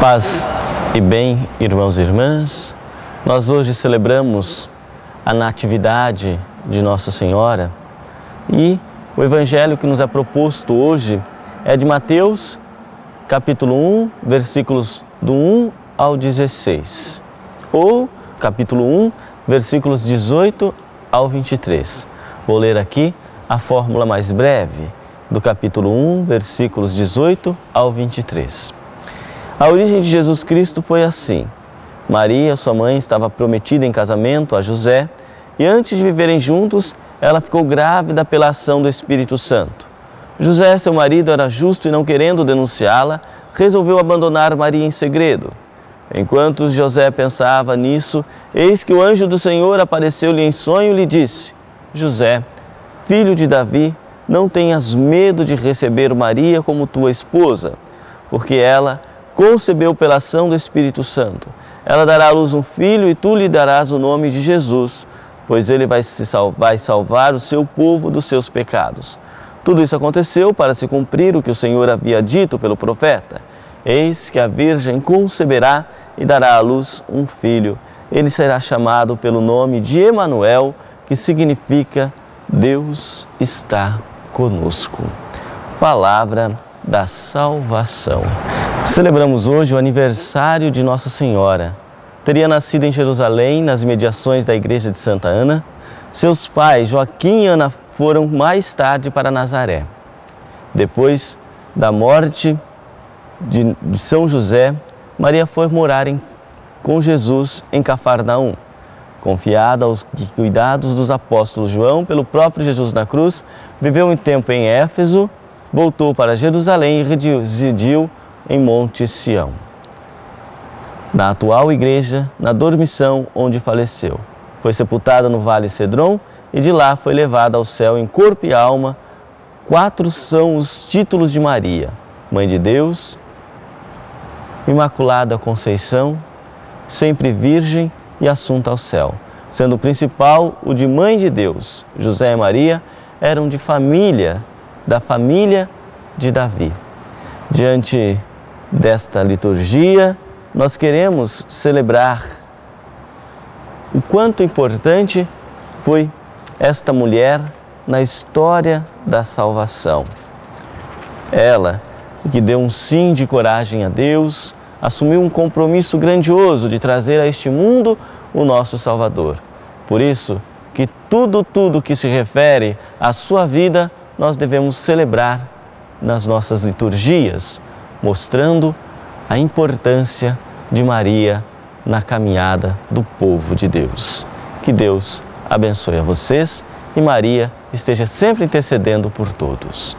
Paz e bem, irmãos e irmãs, nós hoje celebramos a Natividade de Nossa Senhora e o Evangelho que nos é proposto hoje é de Mateus, capítulo 1, versículos do 1 ao 16, ou capítulo 1, versículos 18 ao 23. Vou ler aqui a fórmula mais breve do capítulo 1, versículos 18 ao 23. A origem de Jesus Cristo foi assim. Maria, sua mãe, estava prometida em casamento a José e antes de viverem juntos, ela ficou grávida pela ação do Espírito Santo. José, seu marido, era justo e não querendo denunciá-la, resolveu abandonar Maria em segredo. Enquanto José pensava nisso, eis que o anjo do Senhor apareceu-lhe em sonho e lhe disse: José, filho de Davi, não tenhas medo de receber Maria como tua esposa, porque ela concebeu pela ação do Espírito Santo. Ela dará à luz um filho e tu lhe darás o nome de Jesus, pois ele vai, se vai salvar o seu povo dos seus pecados. Tudo isso aconteceu para se cumprir o que o Senhor havia dito pelo profeta. Eis que a Virgem conceberá e dará à luz um filho. Ele será chamado pelo nome de Emanuel, que significa Deus está conosco. Palavra da salvação. Celebramos hoje o aniversário de Nossa Senhora. Teria nascido em Jerusalém, nas imediações da igreja de Santa Ana. Seus pais, Joaquim e Ana, foram mais tarde para Nazaré. Depois da morte de São José, Maria foi morar em, com Jesus em Cafarnaum. Confiada aos cuidados dos apóstolos João pelo próprio Jesus na cruz, viveu um tempo em Éfeso, voltou para Jerusalém e residiu em Monte Sião. Na atual igreja, na dormição onde faleceu. Foi sepultada no Vale Cedron e de lá foi levada ao céu em corpo e alma. Quatro são os títulos de Maria: Mãe de Deus, Imaculada Conceição, sempre Virgem e Assunta ao céu. Sendo o principal o de Mãe de Deus, José e Maria eram de família, da família de Davi. Diante desta liturgia, nós queremos celebrar o quanto importante foi esta mulher na história da salvação. Ela, que deu um sim de coragem a Deus, assumiu um compromisso grandioso de trazer a este mundo o nosso Salvador. Por isso, que tudo, tudo que se refere à sua vida, nós devemos celebrar nas nossas liturgias, mostrando a importância de Maria na caminhada do povo de Deus. Que Deus abençoe a vocês e Maria esteja sempre intercedendo por todos.